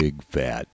Big fat.